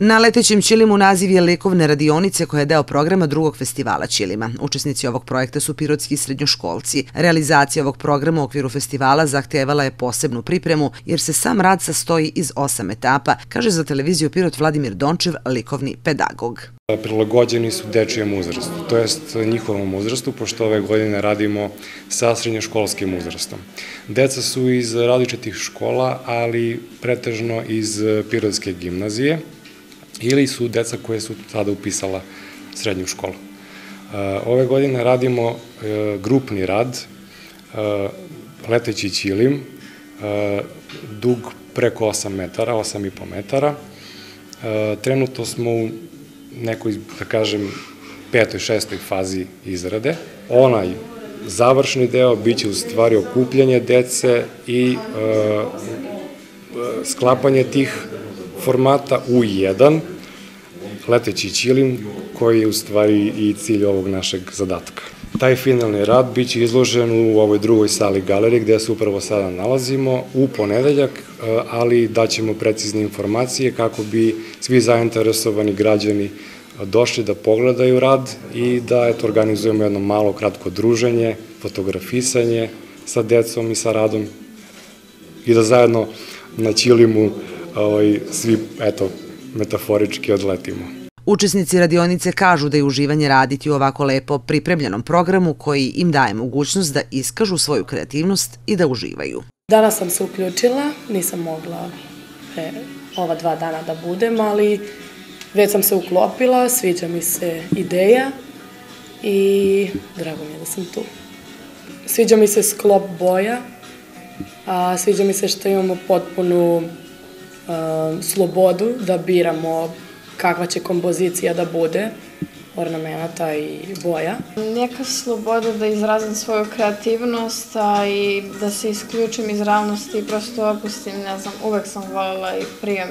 Na letećem Ćilimu naziv je likovne radionice koja je deo programa drugog festivala Ćilima. Učesnici ovog projekta su pirotski srednjoškolci. Realizacija ovog programa u okviru festivala zahtevala je posebnu pripremu jer se sam rad sastoji iz osam etapa, kaže za televiziju Pirot Vladimir Dončev, likovni pedagog. Prilagođeni su dečijem uzrastu, to jest njihovom uzrastu, pošto ove godine radimo sa srednjoškolskim uzrastom. Deca su iz različitih škola, ali pretežno iz Pirotske gimnazije, ili su deca koje su sada upisala srednju školu. E, ove godine radimo e, grupni rad, e, leteći ćilim, dug preko 8 metara, 8,5 metara. Trenutno smo u nekoj, da kažem, petoj, šestoj fazi izrade. Onaj završni deo biće u stvari okupljanje dece i sklapanje tih formata u jedan, leteći ćilim, koji je u stvari i cilj ovog našeg zadatka. Taj finalni rad biće izložen u ovoj drugoj sali galerije gde se upravo sada nalazimo u ponedeljak, e, ali daćemo precizne informacije kako bi svi zainteresovani građani došli da pogledaju rad i da eto, organizujemo jedno malo kratko druženje, fotografisanje sa decom i sa radom i da zajedno na Ćilimu ovaj, svi eto, metaforički odletimo. Učesnici radionice kažu da je uživanje raditi u ovako lepo pripremljenom programu koji im daje mogućnost da iskažu svoju kreativnost i da uživaju. Danas sam se uključila, nisam mogla e, ova dva dana da budem, ali već sam se uklopila, sviđa mi se ideja i drago mi je da sam tu. Sviđa mi se sklop boja, a sviđa mi se što imamo potpunu slobodu da biramo kakva će kompozicija da bude ornamenta i boja. Neka sloboda da izrazim svoju kreativnost a i da se isključim iz realnosti i prosto opustim, ne znam, uvek sam voljela i prijem.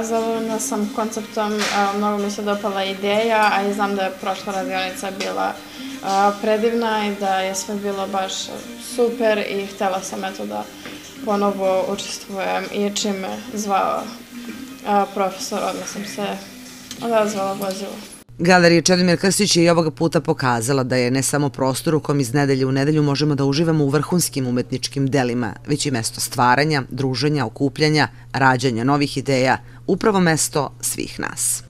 Zadovoljna sam konceptom, a, mnogo mi se dopala ideja, a i znam da je prošla radionica bila a, predivna i da je sve bilo baš super i htela sam eto da ponovo učestvujem i čim me zvao a, profesor, odmah sam se odazvala vozilo. Galerija Čedomir Krstić je i ovoga puta pokazala da je ne samo prostor u kom iz nedelje u nedelju možemo da uživamo u vrhunskim umetničkim delima, već i mesto stvaranja, druženja, okupljanja, rađanja novih ideja, upravo mesto svih nas.